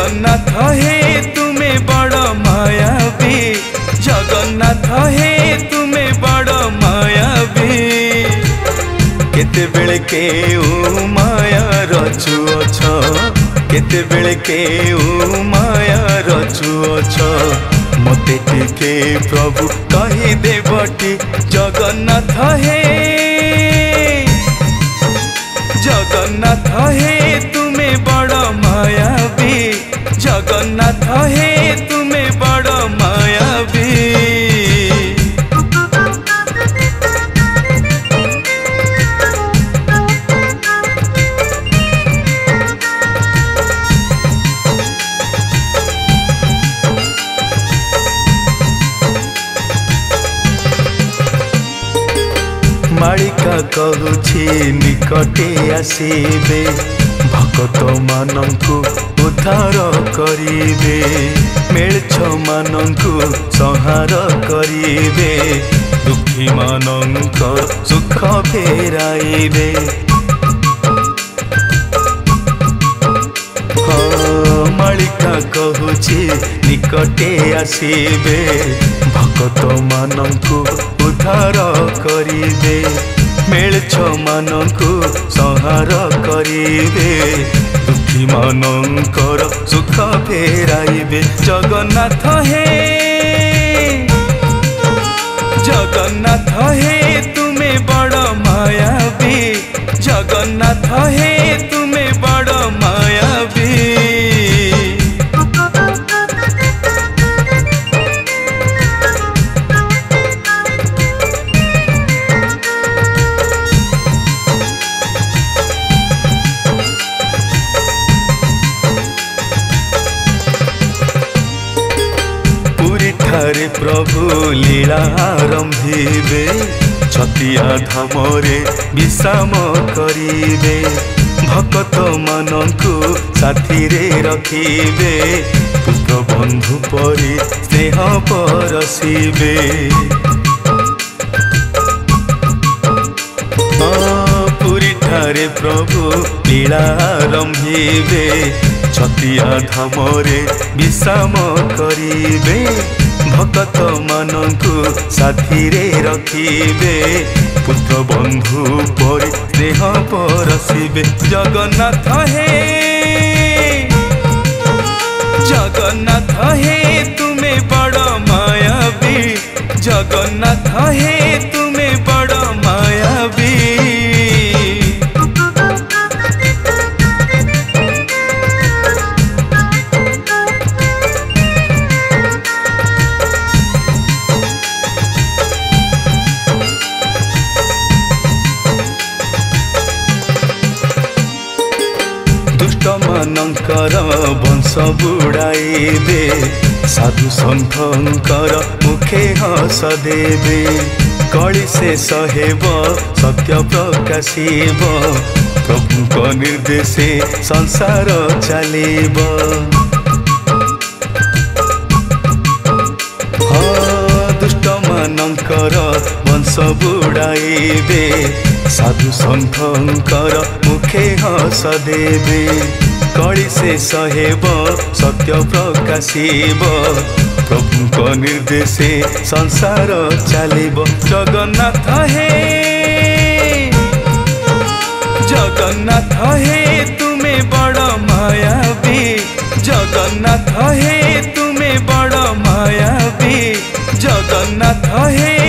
जगन्नाथ हे तुम्हें बड़ मायावी जगन्नाथ हे तुम्हें बड़ मायावी केतेबेले के ओ माया रचुअछ केतेबेले के ओ माया रचुअछ मते टिके प्रभु कहि देवटी जगन्नाथ हे जगन्नाथ हे ना कहे तुम्हें बड़ो मायावी মাড়িকা করুছি নিকটে আসিবে ଜଗତ ମାନଙ୍କୁ ଉଦ୍ଧାର କରିବେ ମେଳଛ ମାନଙ୍କୁ ସଂହାର କରିବେ ଦୁଃଖୀ ମାନଙ୍କ ସୁଖ ଫେରାଇବେ ମାଳିକା କହୁଛି ନିକଟେ ଆସିବେ ଭକ୍ତ ମାନଙ୍କୁ ଉଦ୍ଧାର କରିବେ ମାନକୁ ସଂହାର କରିବେ ଦୁଃଖୀ ମାନଙ୍କର ସୁଖ ଫେରାଇବେ ଜଗନ୍ନାଥ ହେ ଜଗନ୍ନାଥ ହେ ତୁମେ ବଡ଼ ମାୟାବୀ ଜଗନ୍ନାଥ ହେ ତୁମେ ବଡ଼ ମାୟା ପ୍ରଭୁ ଲୀଳା ଆରମ୍ଭିବେ ଛତିଆ ଧାମରେ ବିଷାମ କରିବେ ଭକତ ମାନଙ୍କୁ ସାଥିରେ ରଖିବେ ପୁତ୍ର ବନ୍ଧୁ ପରି ସ୍ନେହ ପରସିବେ ପୁରୀଠାରେ ପ୍ରଭୁ ଲୀଳା ଆରମ୍ଭିବେ ଛତିଆ ଧାମରେ ବିଷାମ କରିବେ ভকত মানুষ সাথীরে রখিবে পুত্র বন্ধু পরে স্নেহ পরসিবে জগন্নাথ হে জগন্নাথ হে তুমি বড় মায়াবী জগন্নাথ হে शङ्कर वंश बुढाइदे साधु शङ्कर मुखे हस देवे कडिसे सहेब सत्य प्रकाशिब प्रभुको निर्देशे संसार चलिब दुष्टमानङ्कर वंश बुढाइबे साधु शङ्कर मुखे हस देवे କରି ଶେଷ ହେବ ସତ୍ୟ ପ୍ରକାଶିବ ପ୍ରଭୁଙ୍କ ନିର୍ଦ୍ଦେଶେ ସଂସାର ଚାଲିବ ଜଗନ୍ନାଥ ହେ ଜଗନ୍ନାଥ ହେ ତୁମେ ବଡ଼ ମାୟାବୀ ଜଗନ୍ନାଥ ହେ ତୁମେ ବଡ଼ ମାୟାବୀ ଜଗନ୍ନାଥ ହେ